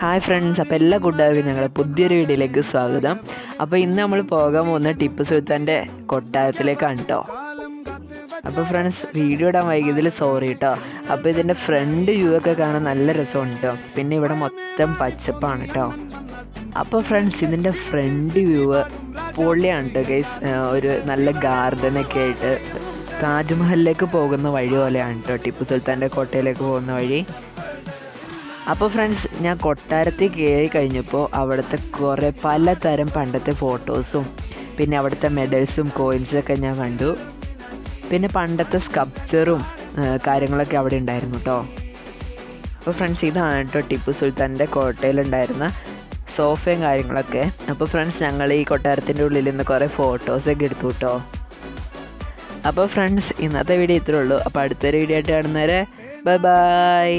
Hi friends അപ്പോൾ എല്ലാ കൂട്ടുകാർക്കും ഞങ്ങളുടെ പുതിയൊരു വീഡിയോയിലേക്ക് സ്വാഗതം. അപ്പോൾ ഇന്ന് നമ്മൾ പോകാൻ പോകുന്ന ടിപ്പു സുൽത്താന്റെ കൊട്ടാരത്തിലേക്കാണ് കേട്ടോ അപ്പോൾ ഫ്രണ്ട്സ് വീഡിയോ ഇടാൻ വൈകിയതിൽ സോറി കേട്ടോ അപ്പോൾ ഇതിന്റെ ഫ്രണ്ട് വ്യൂ ഒക്കെ കാണാൻ നല്ല രസമുണ്ട് കേട്ടോ പിന്നെ ഇവിടെ മൊത്തം പച്ചപ്പാണ് കേട്ടോ അപ്പോൾ ഫ്രണ്ട്സ് ഇതിന്റെ ഫ്രണ്ട് വ്യൂ പൊള്ളിയാണ് കേട്ടോ ഗൈസ് ഒരു നല്ല ഗാർഡനൊക്കെ ആയിട്ട് താജ്മഹലിലേക്ക് പോകുന്ന വഴി പോലെയാണ് കേട്ടോ ടിപ്പു സുൽത്താന്റെ കോട്ടയിലേക്ക് പോകുന്ന വഴി. അപ്പോൾ ഫ്രണ്ട്സ് ഞാൻ കൊട്ടാരത്തിൽ കയറി കഴിഞ്ഞപ്പോൾ അവിടുത്തെ കുറേ പലതരം പണ്ടത്തെ ഫോട്ടോസും പിന്നെ അവിടുത്തെ മെഡൽസും കോയിൻസൊക്കെ ഞാൻ കണ്ടു. പിന്നെ പണ്ടത്തെ സ്കൾപ്ചറും കാര്യങ്ങളൊക്കെ അവിടെ ഉണ്ടായിരുന്നു കേട്ടോ അപ്പോൾ ഫ്രണ്ട്സ് ഇതാണ് കേട്ടോ ടിപ്പു സുൽത്താന്റെ കോട്ടയിലുണ്ടായിരുന്ന സോഫയും കാര്യങ്ങളൊക്കെ. അപ്പോൾ ഫ്രണ്ട്സ് ഞങ്ങൾ ഈ കൊട്ടാരത്തിന്റെ ഉള്ളിൽ നിന്ന് കുറേ ഫോട്ടോസൊക്കെ എടുത്തു കേട്ടോ അപ്പോൾ ഫ്രണ്ട്സ് ഇന്നത്തെ വീഡിയോ ഇത്രേ ഉള്ളൂ. അപ്പോൾ അടുത്തൊരു വീഡിയോ ആയിട്ട് കാണുന്നവരെ ബൈ ബൈ